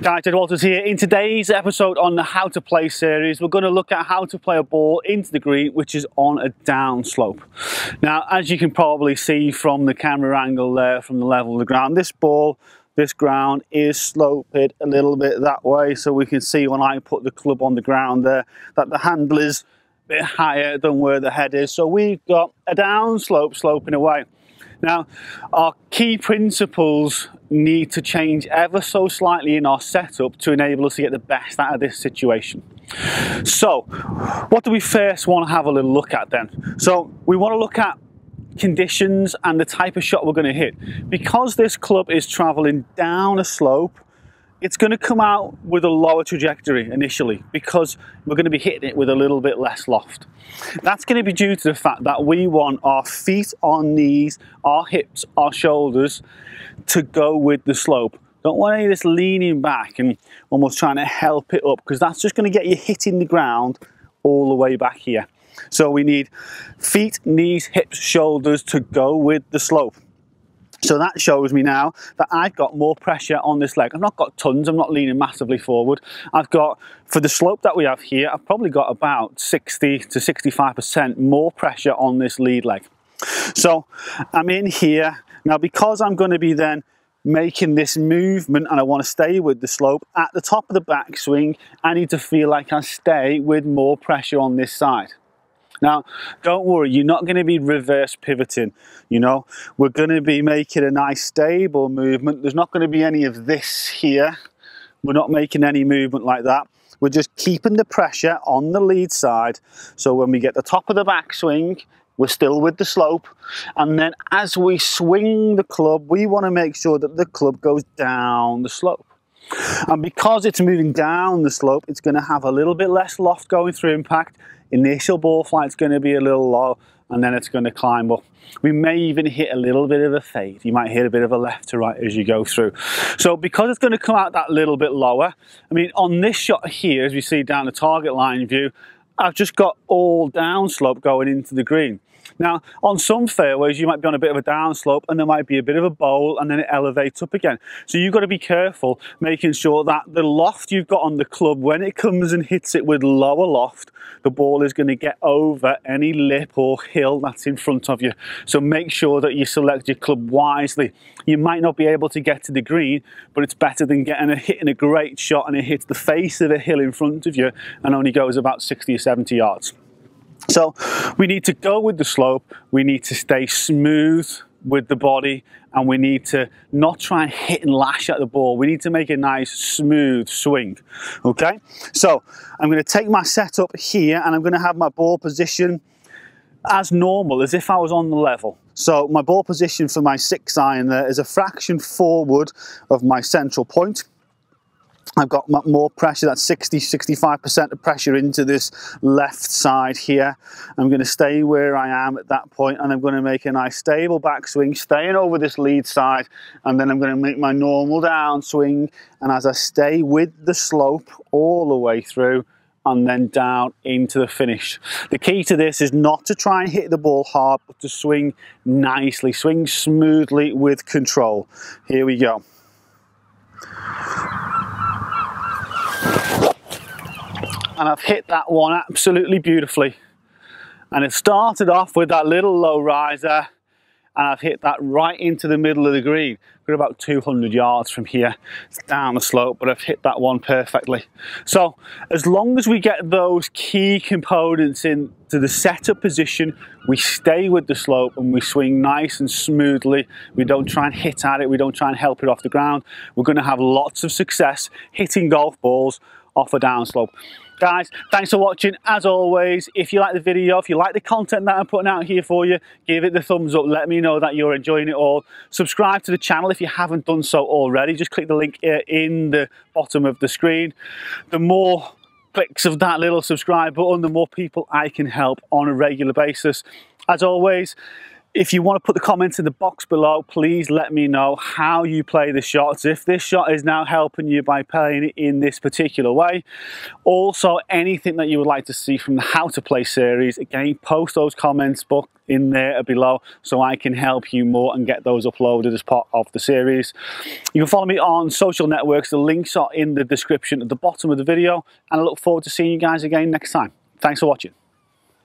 Guys, Ged Walters here. In today's episode on the How to Play series, we're going to look at how to play a ball into the green, which is on a down slope. Now, as you can probably see from the camera angle there, from the level of the ground, this ball, this ground is sloped a little bit that way. So we can see when I put the club on the ground there, that the handle is a bit higher than where the head is. So we've got a down slope sloping away. Now, our key principles need to change ever so slightly in our setup to enable us to get the best out of this situation. So, what do we first want to have a little look at then? So, we want to look at conditions and the type of shot we're going to hit. Because this club is traveling down a slope, it's going to come out with a lower trajectory initially because we're going to be hitting it with a little bit less loft. That's going to be due to the fact that we want our feet, our knees, our hips, our shoulders to go with the slope. Don't want any of this leaning back and almost trying to help it up because that's just going to get you hitting the ground all the way back here. So we need feet, knees, hips, shoulders to go with the slope. So that shows me now that I've got more pressure on this leg. I've not got tons, I'm not leaning massively forward. I've got, for the slope that we have here, I've probably got about 60 to 65% more pressure on this lead leg. So I'm in here. Now because I'm going to be then making this movement and I want to stay with the slope at the top of the backswing, I need to feel like I stay with more pressure on this side. Now, don't worry, you're not going to be reverse pivoting, you know. We're going to be making a nice stable movement. There's not going to be any of this here. We're not making any movement like that. We're just keeping the pressure on the lead side. So when we get the top of the backswing, we're still with the slope. And then as we swing the club, we want to make sure that the club goes down the slope. And because it's moving down the slope, it's going to have a little bit less loft going through impact initial ball flight's going to be a little low and then it's going to climb up. We may even hit a little bit of a fade. You might hit a bit of a left to right as you go through. So because it's going to come out that little bit lower, I mean, on this shot here, as we see down the target line view, I've just got all down slope going into the green. Now, on some fairways, you might be on a bit of a downslope and there might be a bit of a bowl and then it elevates up again. So you've got to be careful making sure that the loft you've got on the club, when it comes and hits it with lower loft, the ball is going to get over any lip or hill that's in front of you. So make sure that you select your club wisely. You might not be able to get to the green, but it's better than getting a hitting a great shot and it hits the face of a hill in front of you and only goes about 60 or 70 yards. So we need to go with the slope, we need to stay smooth with the body and we need to not try and hit and lash at the ball. We need to make a nice smooth swing, okay? So I'm gonna take my setup here and I'm gonna have my ball position as normal, as if I was on the level. So my ball position for my six iron there is a fraction forward of my central point. I've got more pressure, that's 60, 65% of pressure into this left side here. I'm going to stay where I am at that point and I'm going to make a nice stable backswing, staying over this lead side, and then I'm going to make my normal downswing. And as I stay with the slope all the way through, and then down into the finish. The key to this is not to try and hit the ball hard, but to swing nicely, swing smoothly with control. Here we go. And I've hit that one absolutely beautifully. And it started off with that little low riser and I've hit that right into the middle of the green. We're about 200 yards from here. It's down the slope, but I've hit that one perfectly. So as long as we get those key components into the setup position, we stay with the slope and we swing nice and smoothly. We don't try and hit at it. We don't try and help it off the ground. We're gonna have lots of success hitting golf balls off a downslope. Guys, thanks for watching. As always, if you like the video, if you like the content that I'm putting out here for you, give it the thumbs up. Let me know that you're enjoying it all. Subscribe to the channel if you haven't done so already. Just click the link in the bottom of the screen. The more clicks of that little subscribe button, the more people I can help on a regular basis. As always, if you want to put the comments in the box below, please let me know how you play the shots. If this shot is now helping you by playing it in this particular way. Also, anything that you would like to see from the How to Play series, again, post those comments book in there below so I can help you more and get those uploaded as part of the series. You can follow me on social networks. The links are in the description at the bottom of the video and I look forward to seeing you guys again next time. Thanks for watching.